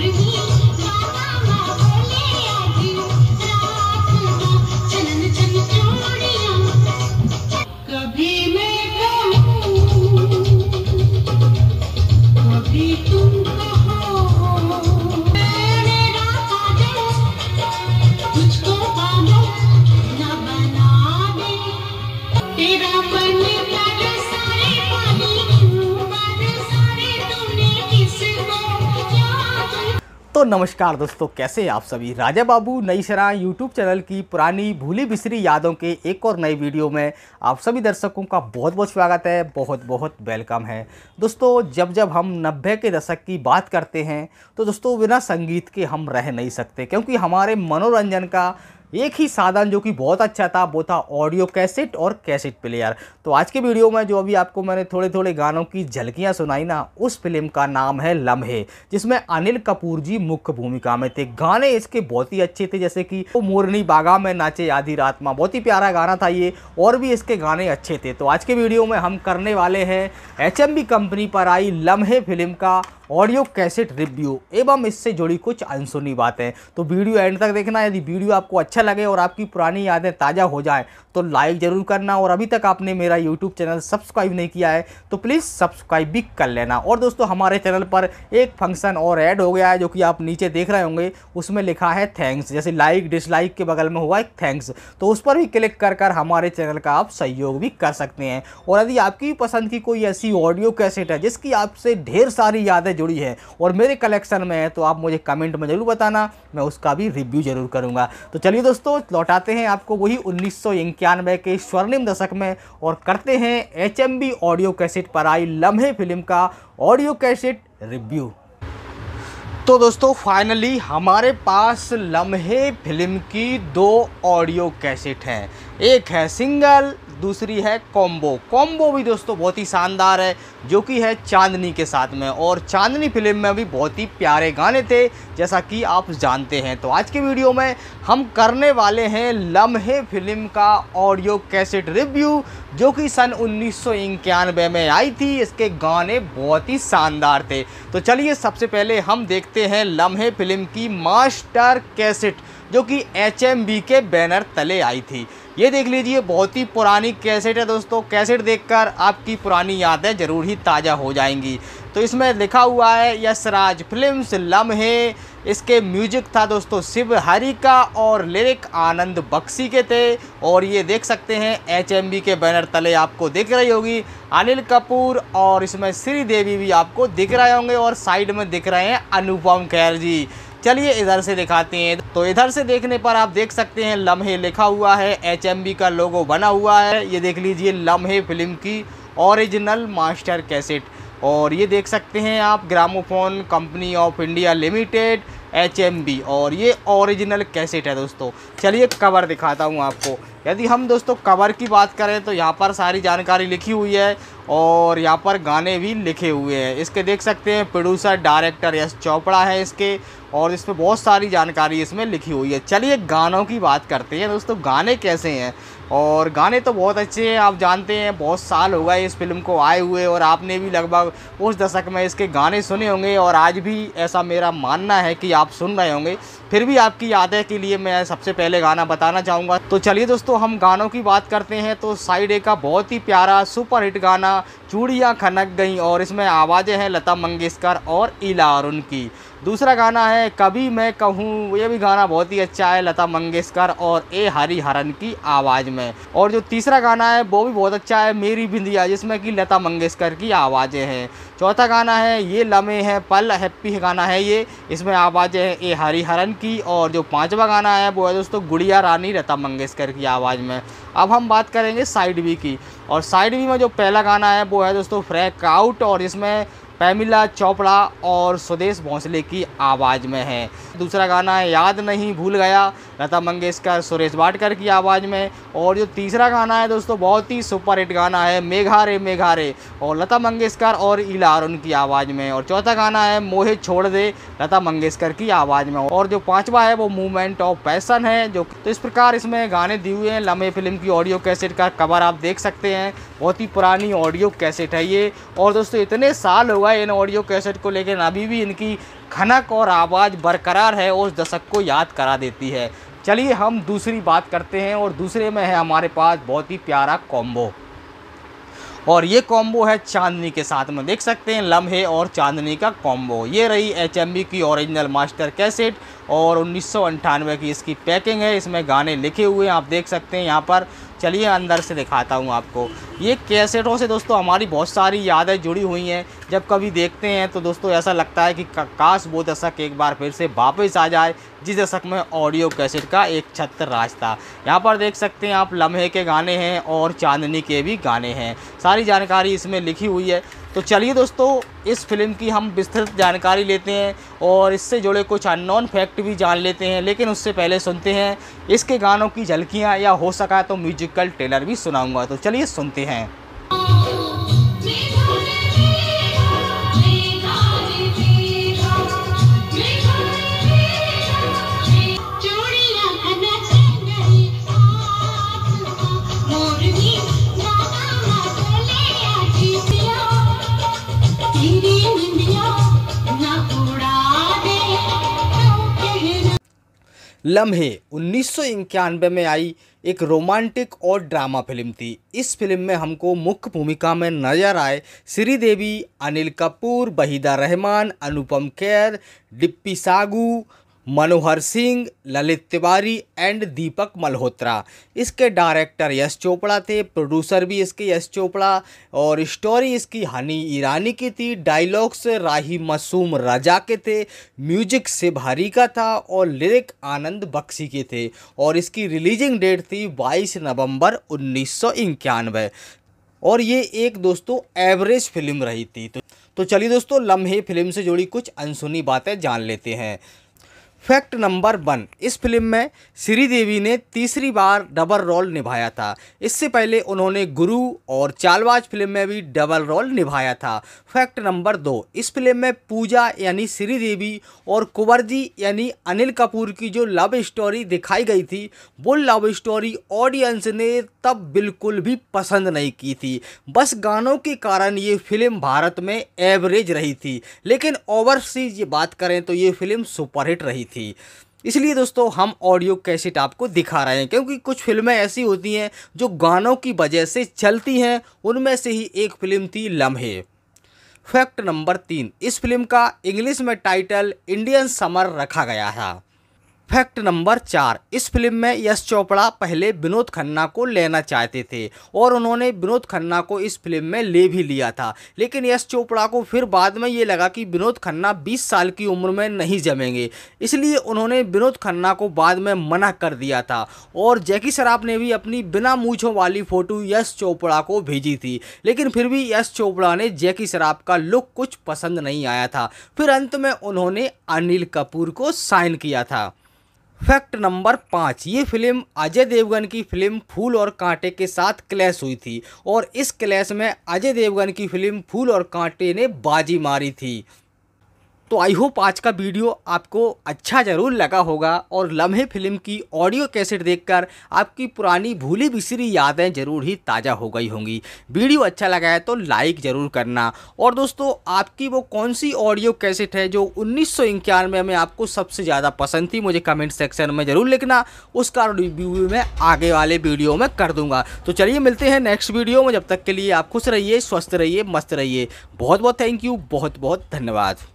मोरनी तो नमस्कार दोस्तों, कैसे हैं आप सभी? राजा बाबू नई शरा यूट्यूब चैनल की पुरानी भूली बिसरी यादों के एक और नए वीडियो में आप सभी दर्शकों का बहुत बहुत स्वागत है बहुत बहुत वेलकम है। दोस्तों, जब जब हम नब्बे के दशक की बात करते हैं तो दोस्तों, बिना संगीत के हम रह नहीं सकते, क्योंकि हमारे मनोरंजन का एक ही साधन जो कि बहुत अच्छा था, वो था ऑडियो कैसेट और कैसेट प्लेयर तो आज के वीडियो में जो अभी आपको मैंने थोड़े थोड़े गानों की झलकियाँ सुनाई ना, उस फ़िल्म का नाम है लम्हे, जिसमें अनिल कपूर जी मुख्य भूमिका में थे। गाने इसके बहुत ही अच्छे थे, जैसे कि वो मोरनी बागा में नाचे आधी रात माँ। बहुत ही प्यारा गाना था ये, और भी इसके गाने अच्छे थे। तो आज के वीडियो में हम करने वाले हैं एचएमबी कंपनी पर आई लम्हे फ़िल्म का ऑडियो कैसेट रिव्यू एवं इससे जुड़ी कुछ अनसुनी बातें। तो वीडियो एंड तक देखना, यदि वीडियो आपको अच्छा लगे और आपकी पुरानी यादें ताज़ा हो जाएँ तो लाइक ज़रूर करना और अभी तक आपने मेरा यूट्यूब चैनल सब्सक्राइब नहीं किया है तो प्लीज़ सब्सक्राइब भी कर लेना। और दोस्तों, हमारे चैनल पर एक फ़ंक्शन और ऐड हो गया है, जो कि आप नीचे देख रहे होंगे, उसमें लिखा है थैंक्स जैसे लाइक डिसलाइक के बगल में हुआ एक थैंक्स तो उस पर भी क्लिक कर कर हमारे चैनल का आप सहयोग भी कर सकते हैं। और यदि आपकी पसंद की कोई ऐसी ऑडियो कैसेट है, जिसकी आपसे ढेर सारी यादें जुड़ी है। और मेरे कलेक्शन में है तो आप मुझे कमेंट में ज़रूर बताना, मैं उसका भी रिव्यू ज़रूर करूँगा। तो चलिए दोस्तों, लौटाते हैं आपको वही उन्नीस के स्वर्णिम दशक में, और करते हैं एचएमबी ऑडियो कैसेट पर आई लम्हे फ़िल्म का ऑडियो कैसेट रिव्यू तो दोस्तों फाइनली हमारे पास लम्हे फ़िल्म की दो ऑडियो कैसेट हैं। एक है सिंगल दूसरी है कॉम्बो। कॉम्बो भी दोस्तों बहुत ही शानदार है, जो कि है चांदनी के साथ में। और चांदनी फ़िल्म में भी बहुत ही प्यारे गाने थे, जैसा कि आप जानते हैं। तो आज के वीडियो में हम करने वाले हैं लम्हे फ़िल्म का ऑडियो कैसेट रिव्यू, जो कि सन उन्नीस सौ इक्यानवे में आई थी। इसके गाने बहुत ही शानदार थे। तो चलिए सबसे पहले हम देखते हैं लम्हे फ़िल्म की मास्टर कैसेट, जो कि एच के बैनर तले आई थी। ये देख लीजिए, बहुत ही पुरानी कैसेट है दोस्तों। कैसेट देखकर आपकी पुरानी यादें ज़रूर ही ताज़ा हो जाएँगी। तो इसमें लिखा हुआ है, यशराज फिल्म्स लम्हे। इसके म्यूज़िक था दोस्तों, शिव हरि का और लिरिक आनंद बख्शी के थे। और ये देख सकते हैं, एचएमबी के बैनर तले आपको दिख रही होगी। अनिल कपूर और इसमें श्रीदेवी भी आपको दिख रहे होंगे और साइड में दिख रहे हैं अनुपम खैर जी। चलिए इधर से दिखाते हैं। तो इधर से देखने पर आप देख सकते हैं, लम्हे लिखा हुआ है एचएमबी का लोगो बना हुआ है। ये देख लीजिए, लम्हे फ़िल्म की ओरिजिनल मास्टर कैसेट और ये देख सकते हैं आप gramophone company of India limited H और ये ओरिजिनल कैसेट है दोस्तों। चलिए कवर दिखाता हूँ आपको। यदि हम दोस्तों कवर की बात करें तो यहाँ पर सारी जानकारी लिखी हुई है और यहाँ पर गाने भी लिखे हुए हैं। इसके देख सकते हैं प्रोड्यूसर डायरेक्टर यश चोपड़ा है इसके और इसमें बहुत सारी जानकारी इसमें लिखी हुई है। चलिए गानों की बात करते हैं। दोस्तों गाने कैसे हैं? और गाने तो बहुत अच्छे हैं, आप जानते हैं, बहुत साल हो गए इस फ़िल्म को आए हुए और आपने भी लगभग उस दशक में इसके गाने सुने होंगे और आज भी ऐसा मेरा मानना है कि आप सुन रहे होंगे। फिर भी आपकी यादें के लिए मैं सबसे पहले गाना बताना चाहूँगा। तो चलिए दोस्तों, हम गानों की बात करते हैं। तो साइड ए का बहुत ही प्यारा सुपर हिट गाना चूड़ियाँ खनक गई और इसमें आवाज़ें हैं लता मंगेशकर और इला अरुण की। दूसरा गाना है, कभी मैं कहूँ, ये भी गाना बहुत ही अच्छा है, लता मंगेशकर और ए हरी हरन की आवाज़ में। और जो तीसरा गाना है, वो भी बहुत अच्छा है, मेरी बिंदिया, जिसमें कि लता मंगेशकर की आवाज़ें हैं। चौथा गाना है, ये लमे है, पल हैप्पी गाना है ये। इसमें आवाज़ें हैं ए हरिहरन की, और जो पांचवा गाना है, वो है दोस्तों, गुड़िया रानी लता मंगेशकर की आवाज़ में। अब हम बात करेंगे साइड बी की, और साइड बी में जो पहला गाना है, वो है दोस्तों, फ्रैक आउट, और इसमें पैमिला चोपड़ा और स्वदेश भोंसले की आवाज़ में है। दूसरा गाना है, याद नहीं भूल गया। लता मंगेशकर, सुरेश वाडकर की आवाज़ में। और जो तीसरा गाना है दोस्तों, बहुत ही सुपर हिट गाना है, मेघारे मेघारे। और लता मंगेशकर और इला अरुण की आवाज़ में। और चौथा गाना है, मोहे छोड़ दे, लता मंगेशकर की आवाज़ में। और जो पाँचवा है, वो मूवमेंट ऑफ़ पैसन है, जो तो इस प्रकार इसमें गाने दिए हुए हैं। लम्हे फ़िल्म की ऑडियो कैसेट का कवर आप देख सकते हैं। बहुत ही पुरानी ऑडियो कैसेट है ये। और दोस्तों, इतने साल हो गए हुआ है इन ऑडियो कैसेट को लेकिन अभी भी इनकी खनक और आवाज़ बरकरार है उस दशक को याद करा देती है। चलिए हम दूसरी बात करते हैं, और दूसरे में है हमारे पास बहुत ही प्यारा कॉम्बो। और ये कॉम्बो है चांदनी के साथ में। देख सकते हैं लम्हे और चांदनी का कॉम्बो। ये रही एच की ओरिजिनल मास्टर कैसेट और उन्नीस की इसकी पैकिंग है। इसमें गाने लिखे हुए हैं, आप देख सकते हैं यहाँ पर। चलिए अंदर से दिखाता हूँ आपको। ये कैसेटों से दोस्तों हमारी बहुत सारी यादें जुड़ी हुई हैं। जब कभी देखते हैं तो दोस्तों ऐसा लगता है कि काश वो दशक एक बार फिर से वापस आ जाए, जिस दशक में ऑडियो कैसेट का एक छत्र राज था। यहाँ पर देख सकते हैं आप, लम्हे के गाने हैं और चांदनी के भी गाने हैं। सारी जानकारी इसमें लिखी हुई है। तो चलिए दोस्तों, इस फ़िल्म की हम विस्तृत जानकारी लेते हैं और इससे जुड़े कुछ अननोन फैक्ट भी जान लेते हैं। लेकिन उससे पहले सुनते हैं, इसके गानों की झलकियाँ या हो सका तो म्यूजिकल ट्रेलर भी सुनाऊँगा। तो चलिए सुनते हैं। लम्हे उन्नीस सौ इक्यानवे में आई एक रोमांटिक और ड्रामा फ़िल्म थी। इस फ़िल्म में हमको मुख्य भूमिका में नज़र आए श्रीदेवी, अनिल कपूर, बहीदा रहमान, अनुपम खेर, डिप्पी सागू मनोहर सिंह, ललित तिवारी एंड दीपक मल्होत्रा। इसके डायरेक्टर यश चोपड़ा थे प्रोड्यूसर भी इसके यश चोपड़ा और स्टोरी इसकी हनी ईरानी की थी डायलॉग्स राही मासूम रजा के थे म्यूज़िक से भारी का था और लिरिक आनंद बख्शी के थे। और इसकी रिलीजिंग डेट थी 22 नवंबर उन्नीस सौ इक्यानवे। और ये एक दोस्तों एवरेज फ़िल्म रही थी। तो तो चलिए दोस्तों, लम्हे फ़िल्म से जुड़ी कुछ अनसुनी बातें जान लेते हैं। Fact number one. इस फ़िल्म में श्रीदेवी ने तीसरी बार डबल रोल निभाया था। इससे पहले उन्होंने गुरु और चालबाज फ़िल्म में भी डबल रोल निभाया था। फैक्ट नंबर दो। इस फ़िल्म में पूजा यानी श्रीदेवी और कुंवर जी यानी अनिल कपूर की जो लव स्टोरी दिखाई गई थी, वो लव स्टोरी ऑडियंस ने तब बिल्कुल भी पसंद नहीं की थी। बस गानों के कारण ये फ़िल्म भारत में एवरेज रही थी। लेकिन ओवरसीज ये बात करें तो ये फ़िल्म सुपरहिट रही थी। इसलिए दोस्तों, हम ऑडियो कैसेट आपको दिखा रहे हैं, क्योंकि कुछ फ़िल्में ऐसी होती हैं जो गानों की वजह से चलती हैं, उनमें से ही एक फ़िल्म थी लम्हे। फैक्ट नंबर तीन, इस फ़िल्म का इंग्लिश में टाइटल इंडियन समर रखा गया था। फैक्ट नंबर चार। इस फ़िल्म में यश चोपड़ा पहले विनोद खन्ना को लेना चाहते थे और उन्होंने विनोद खन्ना को इस फ़िल्म में ले भी लिया था। लेकिन यश चोपड़ा को फिर बाद में ये लगा कि विनोद खन्ना 20 साल की उम्र में नहीं जमेंगे। इसलिए उन्होंने विनोद खन्ना को बाद में मना कर दिया था और जैकी सराफ ने भी अपनी बिना मूछों वाली फ़ोटो यश चोपड़ा को भेजी थी। लेकिन फिर भी यश चोपड़ा ने जैकी सराफ का लुक कुछ पसंद नहीं आया था। फिर अंत में उन्होंने अनिल कपूर को साइन किया था। फैक्ट नंबर पाँच, ये फ़िल्म अजय देवगन की फ़िल्म फूल और कांटे के साथ क्लैश हुई थी और इस क्लैश में अजय देवगन की फ़िल्म फूल और कांटे ने बाजी मारी थी। तो आई होप आज का वीडियो आपको अच्छा ज़रूर लगा होगा और लम्हे फ़िल्म की ऑडियो कैसेट देखकर आपकी पुरानी भूली बिसरी यादें ज़रूर ही ताज़ा हो गई होंगी। वीडियो अच्छा लगा है तो लाइक ज़रूर करना। और दोस्तों, आपकी वो कौन सी ऑडियो कैसेट है जो उन्नीस सौ इक्यानवे में आपको सबसे ज़्यादा पसंद थी, मुझे कमेंट सेक्शन में ज़रूर लिखना। उसका रिव्यू मैं आगे वाले वीडियो में कर दूँगा। तो चलिए मिलते हैं नेक्स्ट वीडियो में। जब तक के लिए आप खुश रहिए, स्वस्थ रहिए, मस्त रहिए। बहुत बहुत थैंक यू बहुत बहुत धन्यवाद।